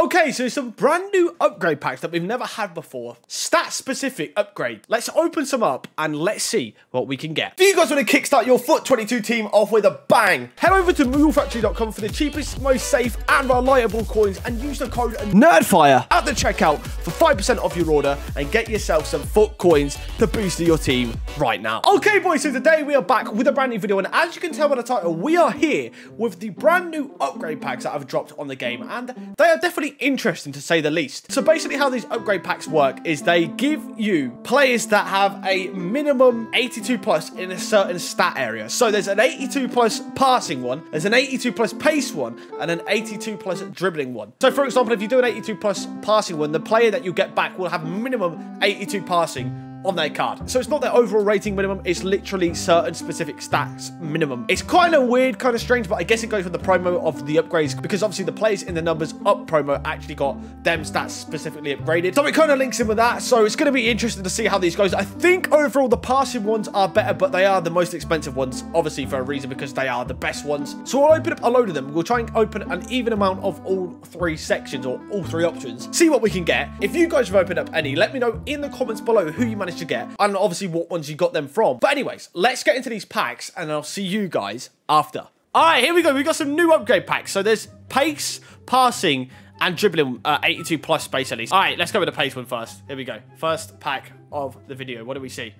Okay, so some brand new upgrade packs that we've never had before. Stat specific upgrade. Let's open some up and let's see what we can get. Do you guys want to kickstart your FUT 22 team off with a bang? Head over to mulefactory.com for the cheapest, most safe, and reliable coins and use the code NERDFIRE at the checkout for 5% off your order and get yourself some FUT coins to boost your team right now. Okay, boys, so today we are back with a brand new video, and as you can tell by the title, we are here with the brand new upgrade packs that I've dropped on the game, and they are definitely interesting to say the least. So basically how these upgrade packs work is they give you players that have a minimum 82 plus in a certain stat area. So there's an 82 plus passing one, there's an 82 plus pace one, and an 82 plus dribbling one. So for example, if you do an 82 plus passing one, the player that you get back will have minimum 82 passing on their card. So it's not their overall rating minimum, it's literally certain specific stats minimum. It's kind of weird, kind of strange, but I guess it goes with the promo of the upgrades because obviously the players in the numbers up promo actually got them stats specifically upgraded. So it kind of links in with that. So it's going to be interesting to see how these goes. I think overall the passing ones are better, but they are the most expensive ones, obviously for a reason because they are the best ones. So we'll open up a load of them. We'll try and open an even amount of all three sections or all three options. See what we can get. If you guys have opened up any, let me know in the comments below who you managed to get and obviously what ones you got them from. But anyways, let's get into these packs and I'll see you guys after. All right, here we go. We've got some new upgrade packs. So there's pace, passing, and dribbling uh, 82 plus space at least. All right, let's go with the pace one first. Here we go. First pack of the video. What do we see?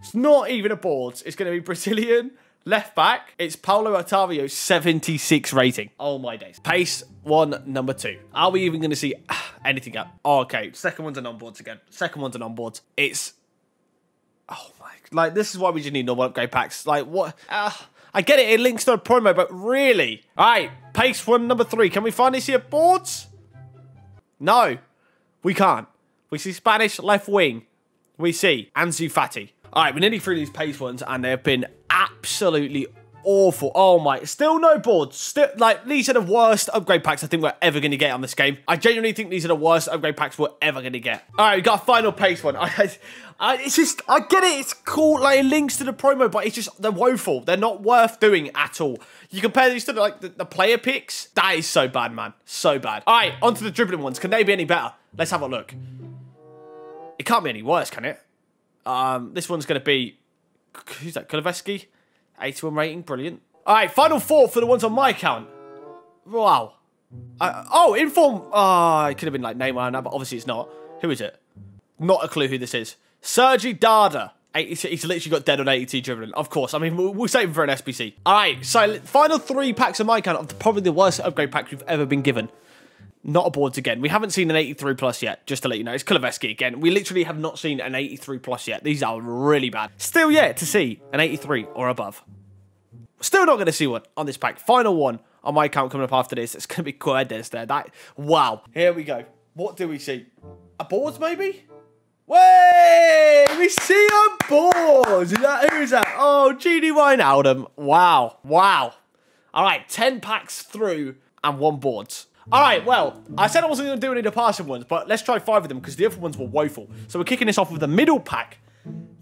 It's not even a board. It's going to be Brazilian. Left back, it's Paulo Otavio, 76 rating. Oh my days. Pace one, number two. Are we even going to see anything up? Oh, okay, second one's an on-boards again. Second one's an on-boards. It's Oh my! Like this is why we just need normal upgrade packs. Like what? Uh, I get it. It links to a promo, but really? All right, pace one number three. Can we finally see a boards? No, we can't. We see Spanish left wing. We see Ansu Fati. All right, we're nearly through these pace ones, and they have been absolutely awful. Oh my, still no boards. Still, like, these are the worst upgrade packs I think we're ever going to get on this game. I genuinely think these are the worst upgrade packs we're ever going to get. All right, we got a final pace one. I, I, it's just, I get it, it's cool, like, it links to the promo, but it's just, they're woeful. They're not worth doing at all. You compare these to, like, the, the player picks, that is so bad, man. So bad. All right, onto the dribbling ones. Can they be any better? Let's have a look. It can't be any worse, can it? Um, this one's going to be, who's that, Kulusevski? 81 rating, brilliant. All right, final four for the ones on my account. Wow. Uh, oh, inform. Oh, it could have been like Neymar now, but obviously it's not. Who is it? Not a clue who this is. Sergi Darder. 80, he's literally got dead on 82 dribbling. Of course. I mean, we'll, save him for an SBC. All right, so final three packs on my account of probably the worst upgrade packs we've ever been given. Not a boards again. We haven't seen an 83 plus yet, just to let you know. It's Kulusevski again. We literally have not seen an 83 plus yet. These are really bad. Still yet to see an 83 or above. Still not going to see one on this pack. Final one on my account coming up after this. It's going to be Guedes there. That Wow. Here we go. What do we see? A boards maybe? Way! We see a boards. Is that, who's that? Oh, Gini Wijnaldum. Wow. Wow. All right, 10 packs through and one boards. All right, well, I said I wasn't going to do any of the passing ones, but let's try five of them because the other ones were woeful. So we're kicking this off with the middle pack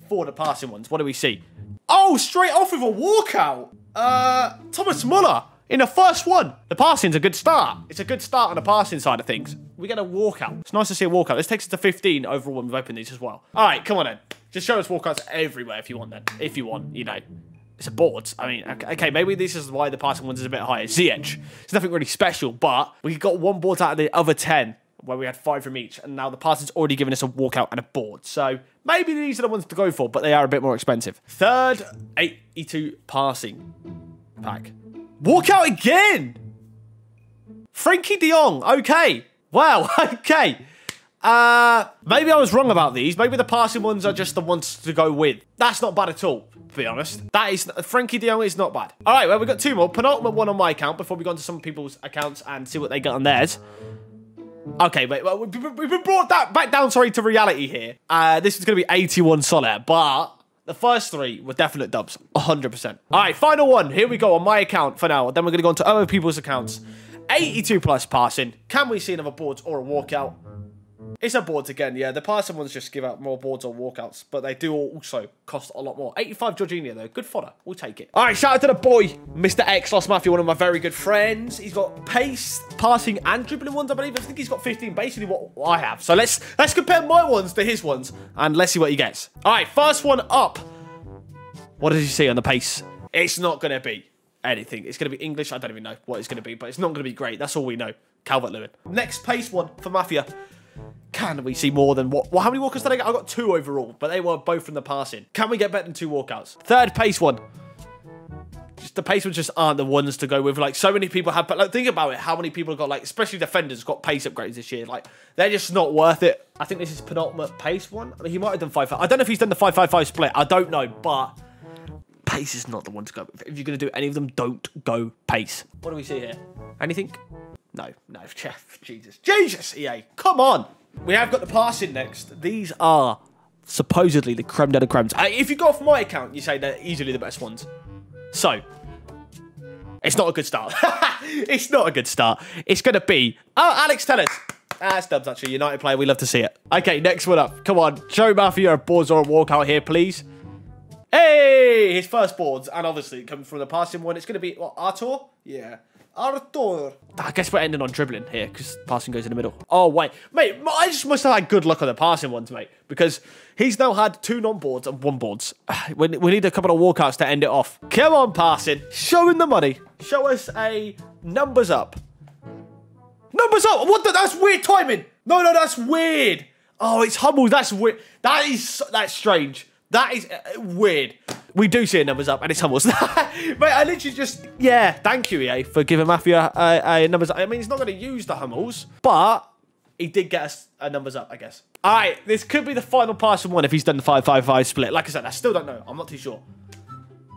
for the passing ones. What do we see? Oh, straight off with a walkout. Uh, Thomas Muller in the first one. The passing's a good start. It's a good start on the passing side of things. We get a walkout. It's nice to see a walkout. This takes us to 15 overall when we've opened these as well. All right, come on then. Just show us walkouts everywhere if you want then. If you want, you know. It's a board. I mean, okay, maybe this is why the passing ones is a bit higher. Ziyech. It's nothing really special, but we got one board out of the other 10 where we had five from each, and now the passing's already given us a walkout and a board. So maybe these are the ones to go for, but they are a bit more expensive. Third 82 passing pack. Walkout again! Frenkie de Jong, okay. Wow, okay. Uh, maybe I was wrong about these. Maybe the passing ones are just the ones to go with. That's not bad at all, to be honest. That is, Frenkie de Jong is not bad. All right, well, we've got two more. Penultimate one on my account before we go into some people's accounts and see what they got on theirs. Okay, wait, well, we've been brought that back down, sorry, to reality here. Uh, this is going to be 81 solid, but the first three were definite dubs, 100%. All right, final one. Here we go on my account for now. Then we're going to go on to other people's accounts. 82 plus passing. Can we see another boards or a walkout? It's a boards again, yeah. The passing ones just give out more boards or walkouts, but they do also cost a lot more. 85 Jorginho, though. Good fodder. We'll take it. All right, shout out to the boy, Mr. X Lost Mafia, one of my very good friends. He's got pace, passing, and dribbling ones, I believe. I think he's got 15, basically what I have. So let's let's compare my ones to his ones, and let's see what he gets. All right, first one up. What does he see on the pace? It's not going to be anything. It's going to be English. I don't even know what it's going to be, but it's not going to be great. That's all we know. Calvert Lewin. Next pace one for Mafia. Can we see more than what? Well, how many walkouts did I get? I got two overall, but they were both from the passing. Can we get better than two walkouts? Third pace one. Just the pace ones just aren't the ones to go with. Like so many people have, but like think about it. How many people have got like, especially defenders, got pace upgrades this year? Like they're just not worth it. I think this is penultimate pace one. I mean, he might have done five five. I don't know if he's done the five five five split. I don't know, but pace is not the one to go with. If you're going to do any of them, don't go pace. What do we see here? Anything? No, no, Jeff. Jesus. Jesus, EA. Come on. We have got the passing next. These are supposedly the creme de la creme. Uh, if you go off my account, you say they're easily the best ones. So, it's not a good start. it's not a good start. It's going to be... Oh, Alex Telles. Ah, Stubbs, actually. United player. We love to see it. Okay, next one up. Come on. A boards or a walkout here, please. Hey! His first boards. And obviously, coming from the passing one, it's going to be... What, Artur? Yeah. Artur. I guess we're ending on dribbling here because passing goes in the middle. Oh, wait. Mate, I just must have had good luck on the passing ones, mate. Because he's now had two non-boards and one boards. We, we need a couple of walkouts to end it off. Come on, passing. Show him the money. Show us a numbers up. Numbers up. What the? That's weird timing. No, no, that's weird. Oh, it's Hummels. That's weird. That is, that's strange. That is uh, weird. We do see numbers up, and it's Hummels. Mate, I literally just... Yeah, thank you, EA, for giving Mafia a, a numbers up. I mean, he's not going to use the Hummels, but he did get us a numbers up, I guess. All right, this could be the final passing one if he's done the 5-5-5 split. Like I said, I still don't know. I'm not too sure.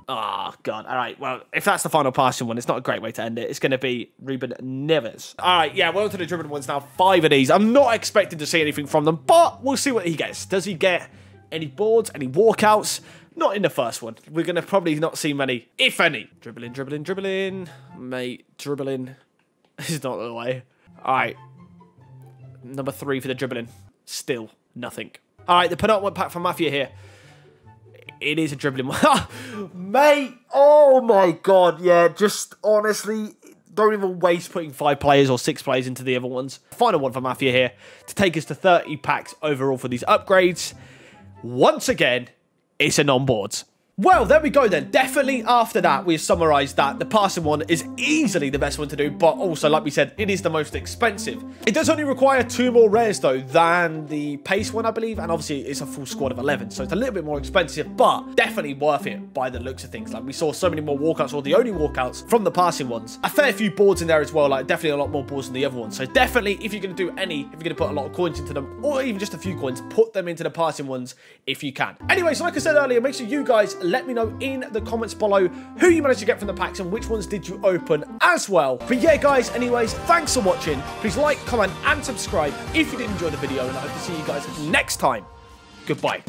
Oh, God. All right. Well, if that's the final passing one, it's not a great way to end it. It's going to be Ruben Neves. All right. Yeah, we're on to the dribbling ones now. Five of these. I'm not expecting to see anything from them, but we'll see what he gets. Does he get any boards, any walkouts? Not in the first one. We're going to probably not see many, if any. Dribbling, dribbling, dribbling. Mate, dribbling. Is not the way. All right. Number three for the dribbling. Still nothing. All right, the penultimate pack from Mafia here. It is a dribbling one. Mate, oh my god, yeah, just honestly, don't even waste putting five players or six players into the other ones. Final one for Mafia here to take us to 30 packs overall for these upgrades. Once again, it's an on-boards. Well, there we go then. Definitely after that, we've summarized that the passing one is easily the best one to do, but also, like we said, it is the most expensive. It does only require two more rares, though, than the pace one, I believe, and obviously it's a full squad of 11, so it's a little bit more expensive, but definitely worth it by the looks of things. Like, we saw so many more walkouts, or the only walkouts from the passing ones. A fair few boards in there as well, like, definitely a lot more boards than the other ones. So definitely, if you're going to do any, if you're going to put a lot of coins into them, or even just a few coins, put them into the passing ones if you can. Anyway, so like I said earlier, make sure you guys let me know in the comments below who you managed to get from the packs and which ones did you open as well. But yeah, guys, anyways, thanks for watching. Please like, comment, and subscribe if you did enjoy the video, and I hope to see you guys next time. Goodbye.